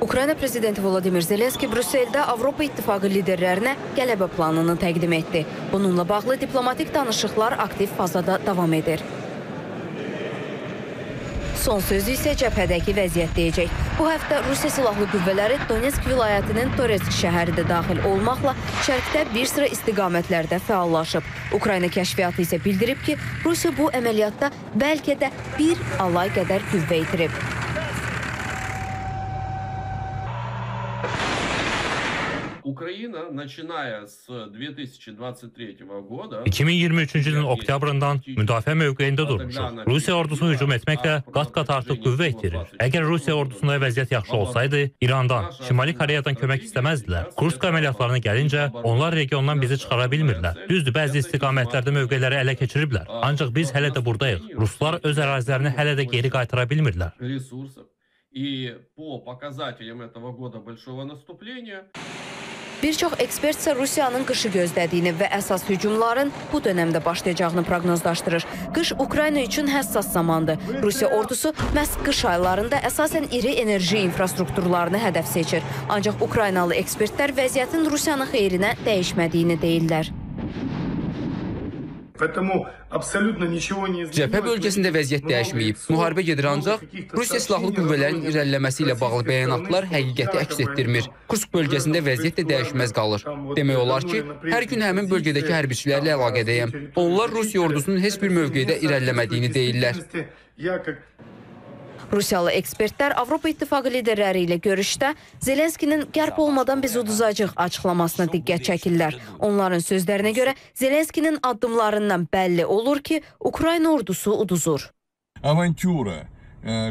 Ukrayna prezidenti Volodimir Zelenski Brüsseldə Avropa İttifaqı liderlərinə qələbə planını təqdim etdi. Bununla bağlı diplomatik danışıqlar aktiv fazada davam edir. Son sözü isə cəbhədəki vəziyyət deyəcək. Bu həftə Rusiya Silahlı Qüvvələri Donetsk vilayətinin Toretsk şəhəri də daxil olmaqla şərqdə bir sıra istiqamətlərdə fəallaşıb. Ukrayna kəşfiyyatı isə bildirib ki, Rusiya bu əməliyyatda bəlkə də bir alay qədər qüvvə itirib. Украина, начиная с 2023 года... 2023-cü ilin oktyabrından müdafiə mövqeyində durmuşuq. Rusiya ordusunu hücum etməklə qat-qat artıq qüvvə itirir. Əgər Rusiya ordusunda vəziyyət yaxşı olsaydı, İrandan, Şimali Koreyadan kömək istəməzdilər. Kursk əməliyyatlarına gəlincə, onlar regiondan bizi çıxara bilmirlər. Düzdür, bəzi istiqamətlərdə mövqeləri ələ keçiriblər. Ancaq biz hələ də buradayıq. Ruslar öz ərazilərini hələ də geri qaytara bilmirlər. ресурсов. И по показателям этого года большого наступления Bir çox ekspert isə Rusiyanın qışı gözlədiyini və əsas hücumların bu dönəmdə başlayacağını proqnozlaşdırır. Qış Ukrayna üçün həssas zamandır. Rusiya ordusu məhz qış aylarında əsasən iri enerji infrastrukturlarını hədəf seçir. Ancaq Ukraynalı ekspertlər vəziyyətin Rusiyanın xeyrinə dəyişmədiyini deyirlər. Cəbhə bölgəsində vəziyyət dəyişməyib. Müharibə gedir ancaq Rusiya silahlı qüvvələrin irəliləməsi ilə bağlı bəyanatlar həqiqəti əks etdirmir. Kursk bölgəsində vəziyyət də dəyişməz qalır. Demək olar ki, hər gün həmin bölgədəki hərbiçilərlə əlaqədəyəm. Onlar Rusiya ordusunun heç bir mövqedə irəliləmədiyini deyirlər. Rusiyalı ekspertlər Avropa İttifaqı liderləri ilə görüşdə Zelenskinin qərb olmadan biz udacağıq açıqlamasına diqqət çəkirlər. Onların sözlərinə görə Zelenskinin addımlarından bəlli olur ki, Ukrayna ordusu uduzur. Avantyura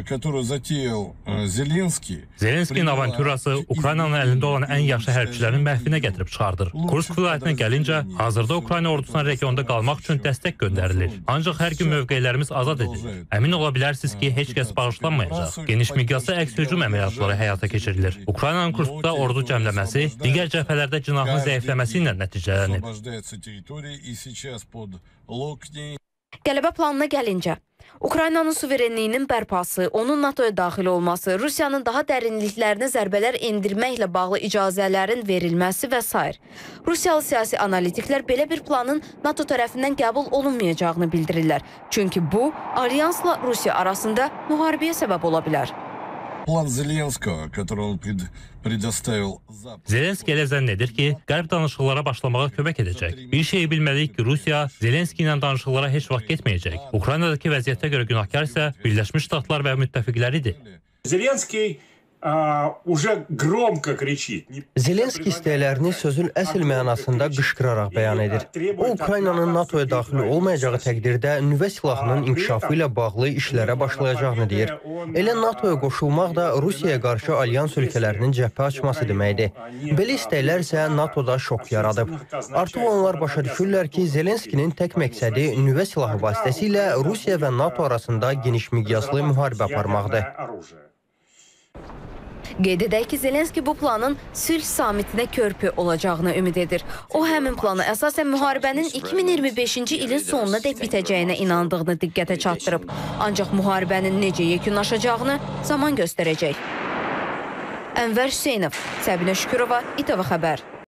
которую затеял э, Зеленский. Zelenskinin avanturası Ukraynanın əlində olan ən yaxşı hərbçilərin məhvinə gətirib çıxardır. Kursk vilayətinə gəlincə, hazırda Ukrayna ordusuna regionda qalmaq üçün dəstək göndərilir. Ancaq hər gün mövqelərimiz azad edilir. Əmin ola bilərsiniz ki, heç kəs bağışlanmayacaq. Geniş miqyaslı əks hücum əməliyyatları həyata keçirilir. Ukraynanın Kurskda ordu cəmləməsi digər cəbhələrdə cinahın zəifləməsi ilə nəticələnib. Qələbə planına gəlincə, Ukraynanın suverenliyinin bərpası, onun NATO-ya daxil olması, Rusiyanın daha dərinliklərinə zərbələr endirməklə bağlı icazələrin verilməsi və sair. Rusiyalı siyasi analitiklər belə bir planın NATO tərəfindən qəbul olunmayacağını bildirirlər. Çünki bu, alyansla Rusiya arasında müharibəyə səbəb ola bilər. план Зеленского, который он пред- предоставил Западу. Zelenski elə zənn edir ki, qərb danışıqlara başlamağa kömək edəcək. Bir şeyi bilməliyik ki, Rusiya Zelenski ilə danışıqlara heç vaxt getməyəcək. Ukraynadakı vəziyyətə görə günahkar isə Birləşmiş Ştatlar və müttəfiqləridir. Зеленский Zelenski istəklərini sözün əsl mənasında qışqıraraq bəyan edir. O, Ukraynanın NATO-ya daxil olmayacağı təqdirdə nüvə silahının inkişafı ilə bağlı işlərə başlayacağını deyir. Elə NATO-ya qoşulmaq da Rusiyaya qarşı alyans ölkələrinin cəbhə açması deməkdir. Belə istəklər isə NATO-da şok yaradıb. Artıq onlar başa düşürlər ki, Zelenskinin tək məqsədi nüvə silahı vasitəsilə Rusiya və NATO arasında geniş miqyaslı müharibə aparmaqdır. Qeyd edək ki, Zelenski bu planın sülh samitinə körpü olacağını ümid edir. O həmin plana əsasən müharibənin 2025-ci ilin sonunadək bitəcəyinə inandığını diqqətə çatdırıb. Ancaq müharibənin necə yekunlaşacağını zaman göstərəcək. Ənvər Hüseynov, Səbinə Şükürova, İTV Xəbər.